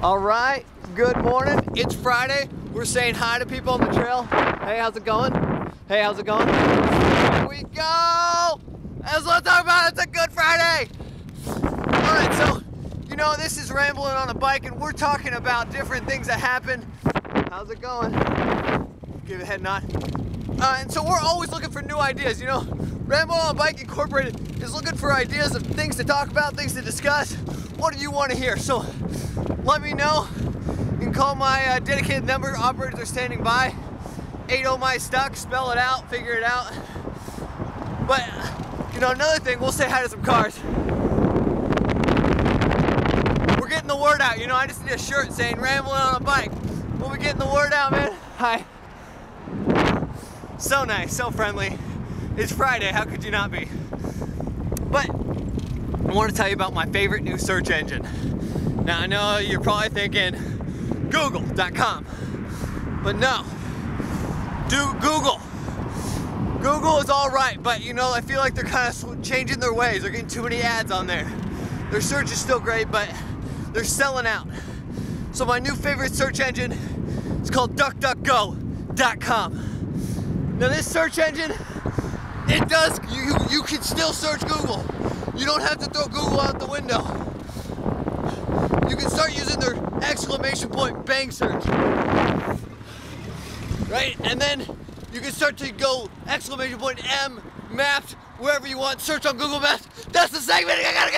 All right, good morning. It's Friday. We're saying hi to people on the trail. Hey, how's it going? Hey, how's it going? Here we go. That's what I'm talking about. It's a good Friday. All right, so, you know, this is Rambling on a Bike, and we're talking about different things that happen. How's it going? Give a head nod. Uh, and so we're always looking for new ideas, you know. Rambling on Bike Incorporated is looking for ideas of things to talk about, things to discuss. What do you want to hear? So let me know. You can call my uh, dedicated number. Operators are standing by. 80 my stuck. Spell it out. Figure it out. But you know, another thing, we'll say hi to some cars. We're getting the word out. You know, I just need a shirt saying "Rambling on a Bike." We'll be getting the word out, man. Hi. So nice, so friendly. It's Friday. How could you not be? But I want to tell you about my favorite new search engine. Now I know you're probably thinking google.com, but no, do Google. Google is all right, but you know, I feel like they're kind of changing their ways. They're getting too many ads on there. Their search is still great, but they're selling out. So my new favorite search engine is called DuckDuckGo.com. Now this search engine, it does, you, you can still search Google. You don't have to throw Google out the window. You can start using their exclamation point bang search. Right? And then you can start to go exclamation point M mapped wherever you want. Search on Google Maps. That's the segment. I gotta go.